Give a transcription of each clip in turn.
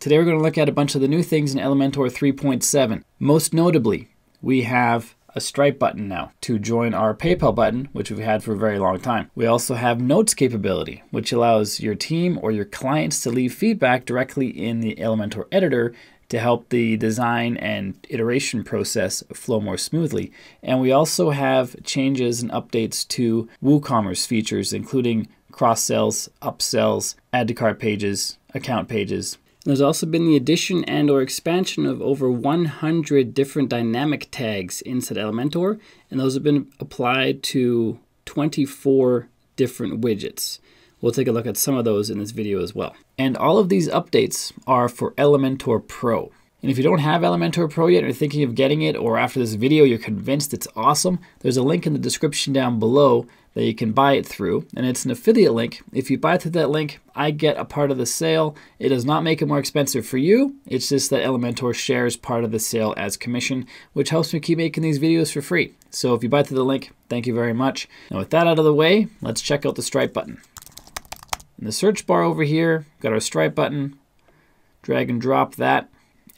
Today we're going to look at a bunch of the new things in Elementor 3.7. Most notably, we have a Stripe button now to join our PayPal button, which we've had for a very long time. We also have notes capability, which allows your team or your clients to leave feedback directly in the Elementor editor to help the design and iteration process flow more smoothly. And we also have changes and updates to WooCommerce features, including cross sells, upsells, add to cart pages, account pages, there's also been the addition and or expansion of over 100 different dynamic tags inside Elementor, and those have been applied to 24 different widgets. We'll take a look at some of those in this video as well. And all of these updates are for Elementor Pro. And if you don't have Elementor Pro yet or thinking of getting it, or after this video you're convinced it's awesome, there's a link in the description down below that you can buy it through. And it's an affiliate link. If you buy through that link, I get a part of the sale. It does not make it more expensive for you. It's just that Elementor shares part of the sale as commission, which helps me keep making these videos for free. So if you buy through the link, thank you very much. Now with that out of the way, let's check out the Stripe button. In the search bar over here, got our Stripe button. Drag and drop that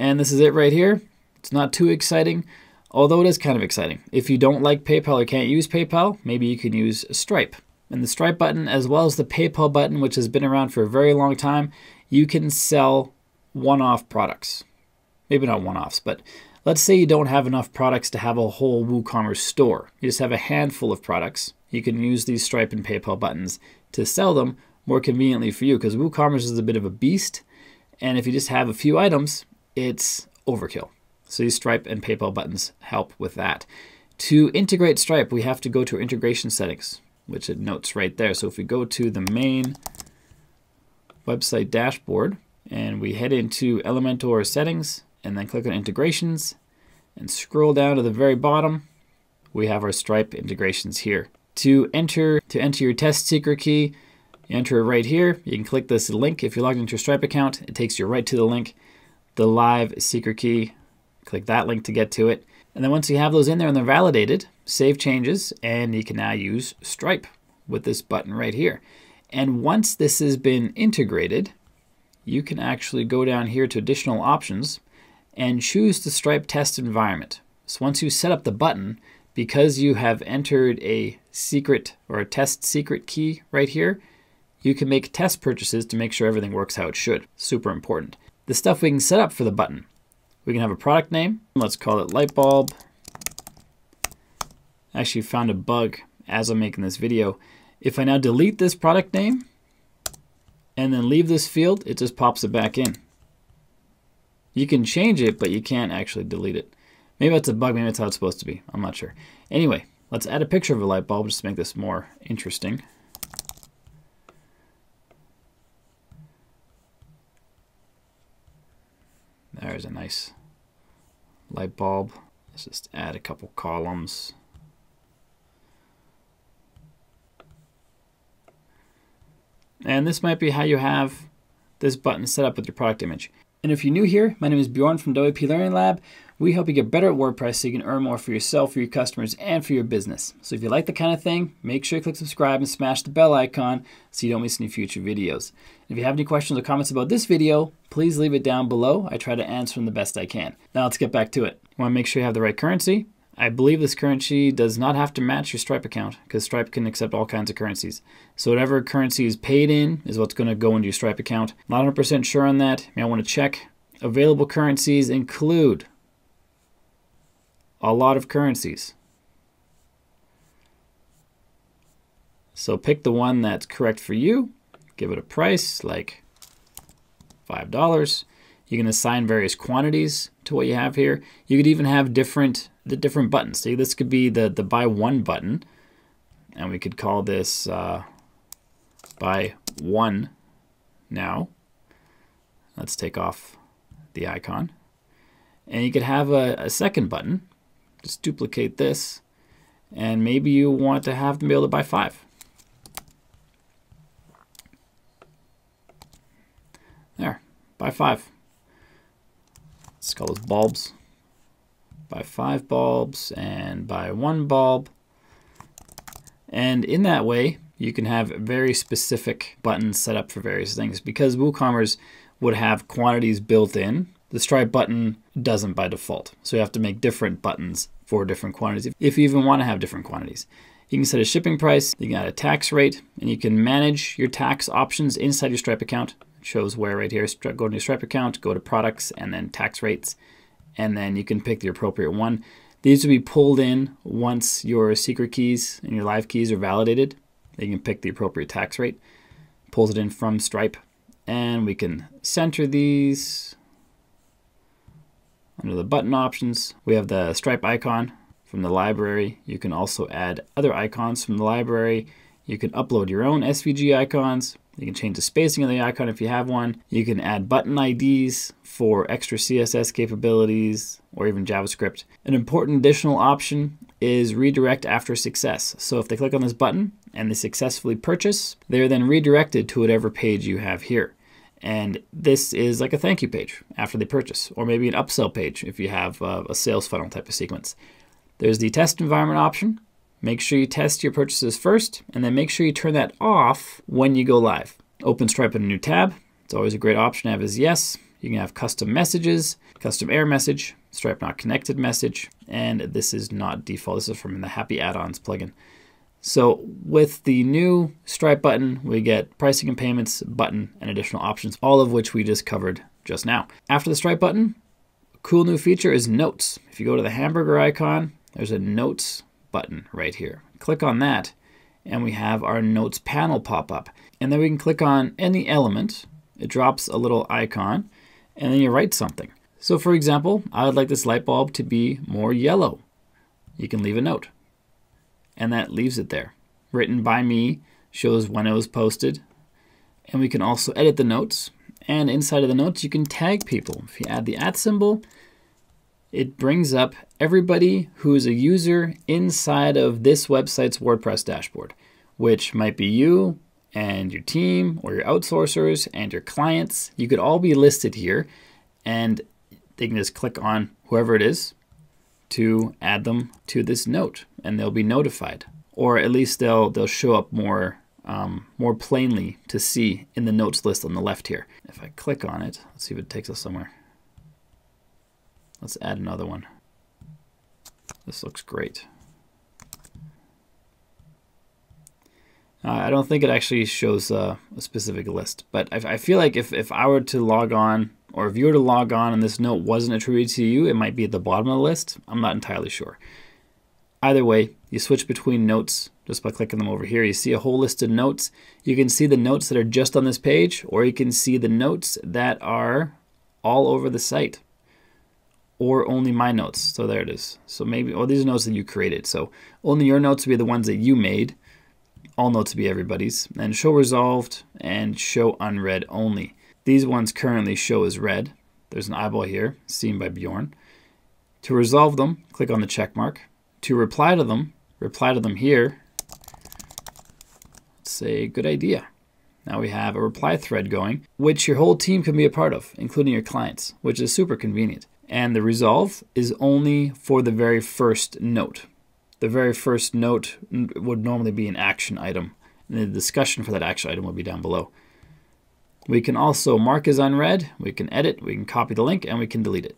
and this is it right here. It's not too exciting, although it is kind of exciting. If you don't like PayPal or can't use PayPal, maybe you can use Stripe. And the Stripe button, as well as the PayPal button, which has been around for a very long time, you can sell one-off products. Maybe not one-offs, but let's say you don't have enough products to have a whole WooCommerce store. You just have a handful of products. You can use these Stripe and PayPal buttons to sell them more conveniently for you because WooCommerce is a bit of a beast. And if you just have a few items, it's overkill. So these Stripe and PayPal buttons help with that. To integrate Stripe, we have to go to our integration settings, which it notes right there. So if we go to the main website dashboard and we head into Elementor settings and then click on integrations and scroll down to the very bottom, we have our Stripe integrations here. To enter to enter your test secret key, you enter it right here. You can click this link if you're logged into your Stripe account. It takes you right to the link the live secret key. Click that link to get to it. And then once you have those in there and they're validated, save changes, and you can now use Stripe with this button right here. And once this has been integrated, you can actually go down here to additional options and choose the Stripe test environment. So once you set up the button, because you have entered a secret or a test secret key right here, you can make test purchases to make sure everything works how it should. Super important the stuff we can set up for the button. We can have a product name. Let's call it light bulb. Actually found a bug as I'm making this video. If I now delete this product name and then leave this field, it just pops it back in. You can change it, but you can't actually delete it. Maybe that's a bug, maybe that's how it's supposed to be. I'm not sure. Anyway, let's add a picture of a light bulb just to make this more interesting. There's a nice light bulb. Let's just add a couple columns. And this might be how you have this button set up with your product image. And if you're new here, my name is Bjorn from WP Learning Lab. We help you get better at WordPress so you can earn more for yourself, for your customers, and for your business. So if you like the kind of thing, make sure you click subscribe and smash the bell icon so you don't miss any future videos. If you have any questions or comments about this video, please leave it down below. I try to answer them the best I can. Now let's get back to it. You want to make sure you have the right currency. I believe this currency does not have to match your Stripe account because Stripe can accept all kinds of currencies. So whatever currency is paid in is what's going to go into your Stripe account. Not 100% sure on that. You may want to check. Available currencies include a lot of currencies. So pick the one that's correct for you. Give it a price like $5. You can assign various quantities to what you have here. You could even have different the different buttons. See, this could be the, the buy one button, and we could call this uh, buy one now. Let's take off the icon. And you could have a, a second button. Just duplicate this, and maybe you want to have them be able to buy five. There, buy five. Let's call those bulbs. Buy five bulbs and buy one bulb. And in that way, you can have very specific buttons set up for various things. Because WooCommerce would have quantities built in. The Stripe button doesn't by default. So you have to make different buttons for different quantities if you even want to have different quantities. You can set a shipping price, you can add a tax rate, and you can manage your tax options inside your Stripe account. It shows where right here. Go to your Stripe account, go to products, and then tax rates, and then you can pick the appropriate one. These will be pulled in once your secret keys and your live keys are validated. You can pick the appropriate tax rate, pulls it in from Stripe, and we can center these. Under the button options, we have the Stripe icon from the library. You can also add other icons from the library. You can upload your own SVG icons. You can change the spacing of the icon if you have one. You can add button IDs for extra CSS capabilities or even JavaScript. An important additional option is redirect after success. So if they click on this button and they successfully purchase, they're then redirected to whatever page you have here. And this is like a thank you page after they purchase, or maybe an upsell page if you have uh, a sales funnel type of sequence. There's the test environment option. Make sure you test your purchases first, and then make sure you turn that off when you go live. Open Stripe in a new tab. It's always a great option to have is yes. You can have custom messages, custom error message, Stripe not connected message, and this is not default. This is from the Happy Add-ons plugin. So with the new Stripe button, we get pricing and payments button and additional options, all of which we just covered just now. After the Stripe button, a cool new feature is notes. If you go to the hamburger icon, there's a notes button right here. Click on that and we have our notes panel pop up. And then we can click on any element. It drops a little icon and then you write something. So for example, I would like this light bulb to be more yellow. You can leave a note and that leaves it there. Written by me shows when it was posted. And we can also edit the notes. And inside of the notes, you can tag people. If you add the at symbol, it brings up everybody who is a user inside of this website's WordPress dashboard, which might be you and your team or your outsourcers and your clients. You could all be listed here and they can just click on whoever it is to add them to this note and they'll be notified or at least they'll they'll show up more um, more plainly to see in the notes list on the left here. If I click on it, let's see if it takes us somewhere. Let's add another one. This looks great. Uh, I don't think it actually shows uh, a specific list, but I, I, feel like if, if I were to log on, or if you were to log on and this note wasn't attributed to you, it might be at the bottom of the list. I'm not entirely sure. Either way, you switch between notes just by clicking them over here. You see a whole list of notes. You can see the notes that are just on this page, or you can see the notes that are all over the site or only my notes. So there it is. So maybe, oh, these notes that you created. So only your notes will be the ones that you made. All notes be everybody's. And show resolved and show unread only. These ones currently show as read. There's an eyeball here, seen by Bjorn. To resolve them, click on the check mark. To reply to them, reply to them here. Let's say good idea. Now we have a reply thread going, which your whole team can be a part of, including your clients, which is super convenient and the resolve is only for the very first note. The very first note would normally be an action item, and the discussion for that action item will be down below. We can also mark as unread, we can edit, we can copy the link, and we can delete it.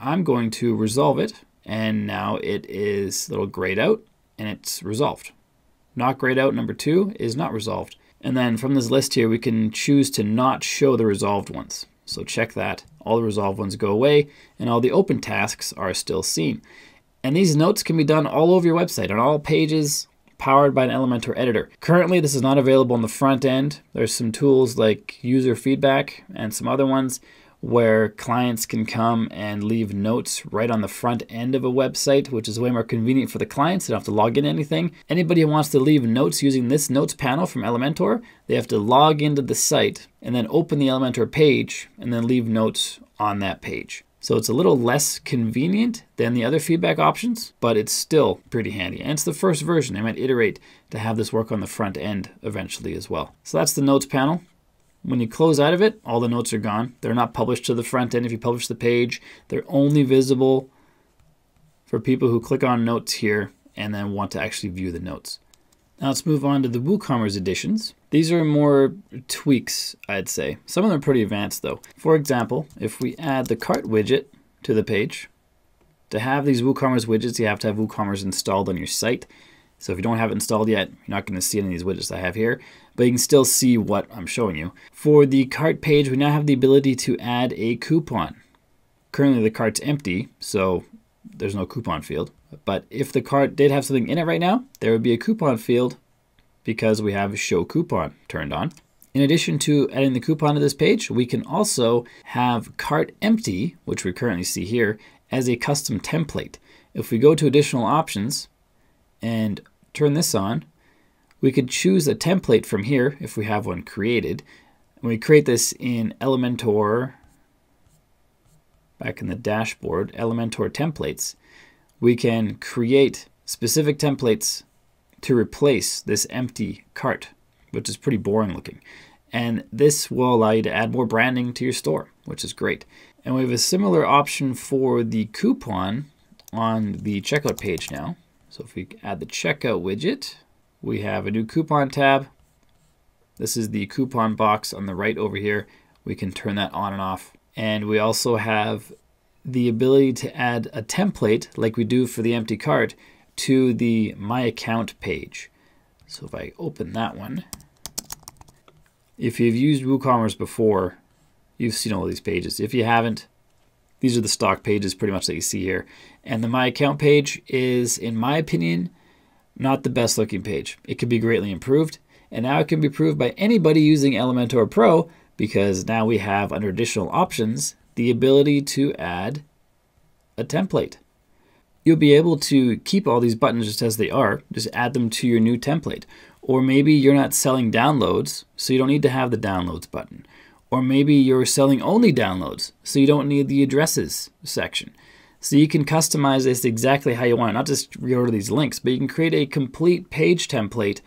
I'm going to resolve it, and now it is little grayed out, and it's resolved. Not grayed out number two is not resolved. And then from this list here, we can choose to not show the resolved ones. So check that. All the resolved ones go away and all the open tasks are still seen. And these notes can be done all over your website on all pages powered by an Elementor editor. Currently, this is not available on the front end. There's some tools like user feedback and some other ones where clients can come and leave notes right on the front end of a website, which is way more convenient for the clients. They don't have to log in anything. Anybody who wants to leave notes using this notes panel from Elementor, they have to log into the site and then open the Elementor page and then leave notes on that page. So it's a little less convenient than the other feedback options, but it's still pretty handy. And it's the first version. They might iterate to have this work on the front end eventually as well. So that's the notes panel. When you close out of it, all the notes are gone. They're not published to the front end if you publish the page. They're only visible for people who click on notes here and then want to actually view the notes. Now let's move on to the WooCommerce editions. These are more tweaks, I'd say. Some of them are pretty advanced though. For example, if we add the cart widget to the page, to have these WooCommerce widgets, you have to have WooCommerce installed on your site. So if you don't have it installed yet, you're not going to see any of these widgets I have here, but you can still see what I'm showing you. For the cart page, we now have the ability to add a coupon. Currently the cart's empty, so there's no coupon field. But if the cart did have something in it right now, there would be a coupon field because we have show coupon turned on. In addition to adding the coupon to this page, we can also have cart empty, which we currently see here, as a custom template. If we go to additional options and turn this on, we could choose a template from here if we have one created. And we create this in Elementor, back in the dashboard, Elementor templates. We can create specific templates to replace this empty cart, which is pretty boring looking. And this will allow you to add more branding to your store, which is great. And we have a similar option for the coupon on the checkout page now. So if we add the checkout widget, we have a new coupon tab. This is the coupon box on the right over here. We can turn that on and off. And we also have the ability to add a template like we do for the empty cart to the My Account page. So if I open that one, if you've used WooCommerce before, you've seen all these pages. If you haven't, these are the stock pages pretty much that you see here. And the My Account page is, in my opinion, not the best looking page. It could be greatly improved. And now it can be improved by anybody using Elementor Pro because now we have under additional options the ability to add a template you'll be able to keep all these buttons just as they are, just add them to your new template. Or maybe you're not selling downloads, so you don't need to have the downloads button. Or maybe you're selling only downloads, so you don't need the addresses section. So you can customize this exactly how you want, not just reorder these links, but you can create a complete page template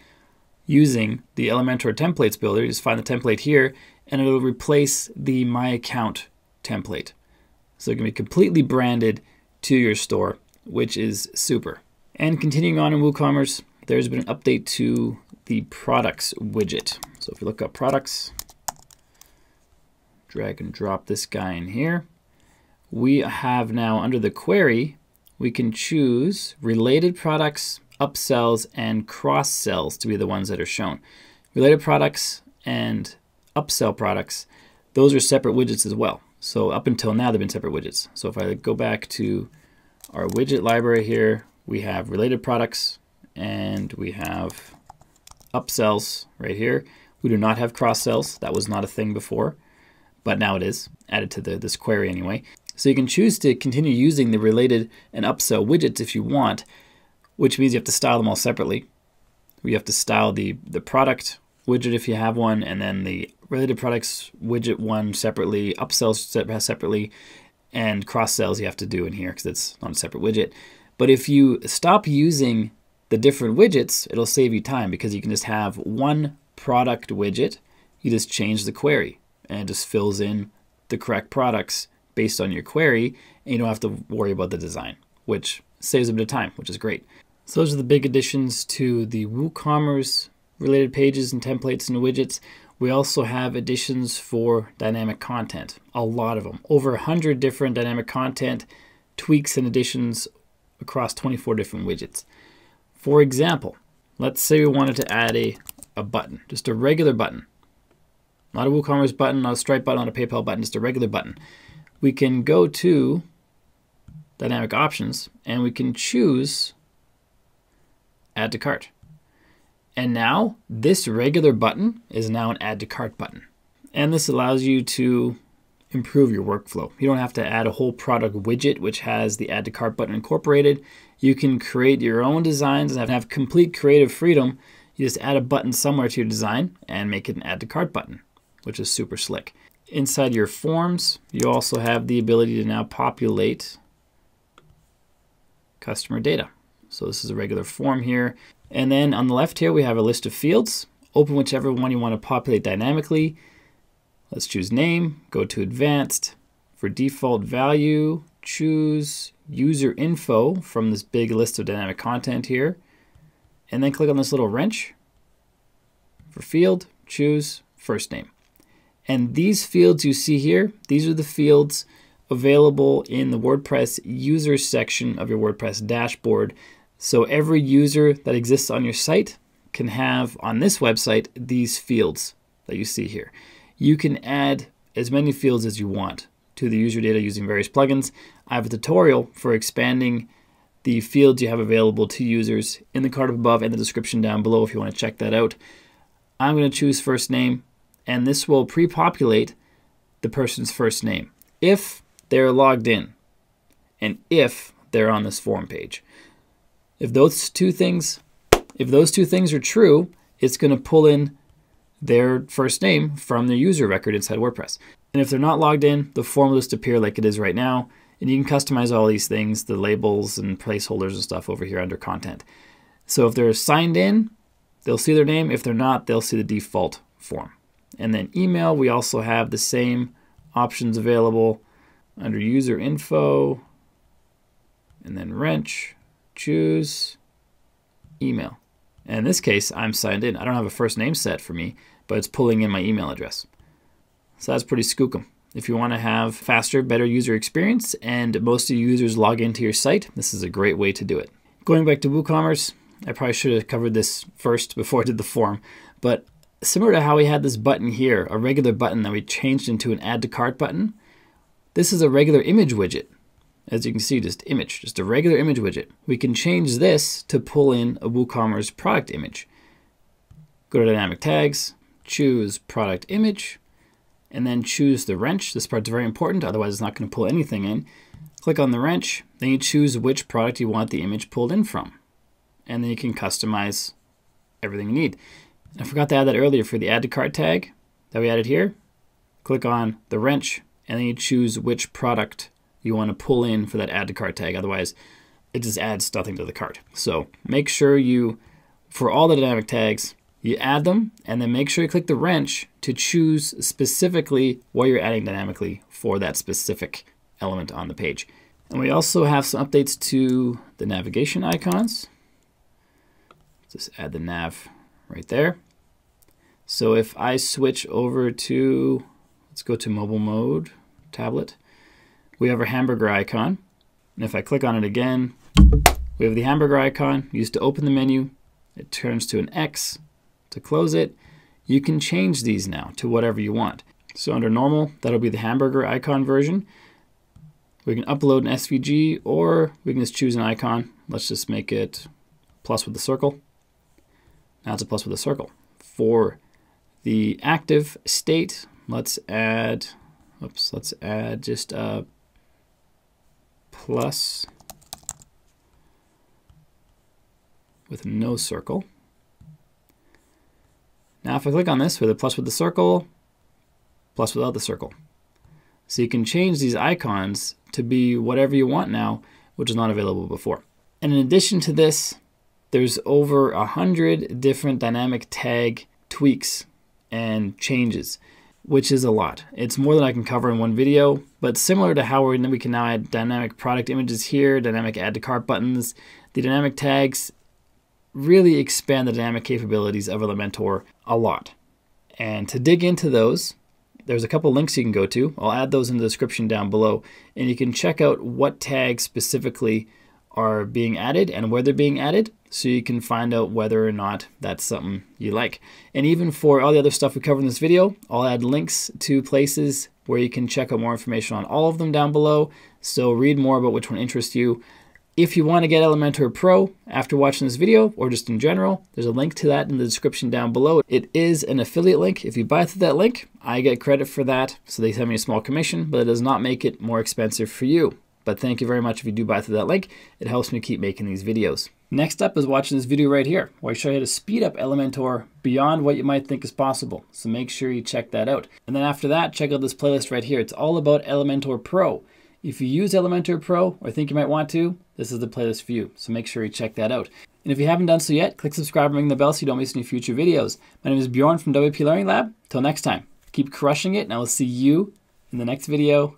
using the Elementor templates builder. You just find the template here, and it'll replace the My Account template. So it can be completely branded to your store which is super. And continuing on in WooCommerce, there's been an update to the products widget. So if you look up products, drag and drop this guy in here, we have now under the query, we can choose related products, upsells, and cross sells to be the ones that are shown. Related products and upsell products, those are separate widgets as well. So up until now, they've been separate widgets. So if I go back to our widget library here, we have related products and we have upsells right here. We do not have cross sells. That was not a thing before, but now it is added to the, this query anyway. So you can choose to continue using the related and upsell widgets if you want, which means you have to style them all separately. We have to style the, the product widget if you have one, and then the related products widget one separately, upsells separately, and cross sells you have to do in here because it's on a separate widget. But if you stop using the different widgets, it'll save you time because you can just have one product widget. You just change the query and it just fills in the correct products based on your query and you don't have to worry about the design, which saves a bit of time, which is great. So those are the big additions to the WooCommerce related pages and templates and widgets. We also have additions for dynamic content, a lot of them, over 100 different dynamic content tweaks and additions across 24 different widgets. For example, let's say we wanted to add a, a button, just a regular button. Not a WooCommerce button, not a Stripe button, not a PayPal button, just a regular button. We can go to dynamic options and we can choose add to cart. And now this regular button is now an add to cart button. And this allows you to improve your workflow. You don't have to add a whole product widget which has the add to cart button incorporated. You can create your own designs and have complete creative freedom. You just add a button somewhere to your design and make it an add to cart button, which is super slick. Inside your forms, you also have the ability to now populate customer data. So this is a regular form here. And then on the left here, we have a list of fields. Open whichever one you want to populate dynamically. Let's choose name, go to advanced. For default value, choose user info from this big list of dynamic content here. And then click on this little wrench. For field, choose first name. And these fields you see here, these are the fields available in the WordPress users section of your WordPress dashboard. So every user that exists on your site can have on this website these fields that you see here. You can add as many fields as you want to the user data using various plugins. I have a tutorial for expanding the fields you have available to users in the card above and the description down below if you want to check that out. I'm going to choose first name, and this will pre-populate the person's first name if they're logged in and if they're on this form page. If those two things, if those two things are true, it's going to pull in their first name from their user record inside WordPress. And if they're not logged in, the form will just appear like it is right now. And you can customize all these things, the labels and placeholders and stuff over here under content. So if they're signed in, they'll see their name. If they're not, they'll see the default form. And then email, we also have the same options available under user info and then wrench, choose email. And in this case, I'm signed in. I don't have a first name set for me, but it's pulling in my email address. So that's pretty skookum. If you want to have faster, better user experience and most of your users log into your site, this is a great way to do it. Going back to WooCommerce, I probably should have covered this first before I did the form, but similar to how we had this button here, a regular button that we changed into an add to cart button, this is a regular image widget. As you can see, just image, just a regular image widget. We can change this to pull in a WooCommerce product image. Go to dynamic tags, choose product image, and then choose the wrench. This part's very important, otherwise it's not going to pull anything in. Click on the wrench, then you choose which product you want the image pulled in from. And then you can customize everything you need. I forgot to add that earlier for the add to cart tag that we added here. Click on the wrench, and then you choose which product you want to pull in for that add to cart tag. Otherwise, it just adds nothing to the cart. So make sure you, for all the dynamic tags, you add them and then make sure you click the wrench to choose specifically what you're adding dynamically for that specific element on the page. And we also have some updates to the navigation icons. Just add the nav right there. So if I switch over to, let's go to mobile mode, tablet, we have our hamburger icon. And if I click on it again, we have the hamburger icon used to open the menu. It turns to an X to close it. You can change these now to whatever you want. So under normal, that'll be the hamburger icon version. We can upload an SVG or we can just choose an icon. Let's just make it plus with the circle. Now it's a plus with a circle. For the active state, let's add, oops, let's add just a plus with no circle. Now if I click on this with a plus with the circle, plus without the circle. So you can change these icons to be whatever you want now, which is not available before. And in addition to this, there's over a hundred different dynamic tag tweaks and changes, which is a lot. It's more than I can cover in one video, but similar to how we can now add dynamic product images here, dynamic add to cart buttons, the dynamic tags really expand the dynamic capabilities of Elementor a lot. And to dig into those, there's a couple links you can go to. I'll add those in the description down below, and you can check out what tags specifically are being added and where they're being added so you can find out whether or not that's something you like. And even for all the other stuff we covered in this video, I'll add links to places where you can check out more information on all of them down below. So read more about which one interests you. If you want to get Elementor Pro after watching this video or just in general, there's a link to that in the description down below. It is an affiliate link. If you buy through that link, I get credit for that. So they send me a small commission, but it does not make it more expensive for you. But thank you very much if you do buy through that link. It helps me keep making these videos. Next up is watching this video right here, where I show you how to speed up Elementor beyond what you might think is possible. So make sure you check that out. And then after that, check out this playlist right here. It's all about Elementor Pro. If you use Elementor Pro or think you might want to, this is the playlist for you. So make sure you check that out. And if you haven't done so yet, click subscribe and ring the bell so you don't miss any future videos. My name is Bjorn from WP Learning Lab. Till next time, keep crushing it and I will see you in the next video.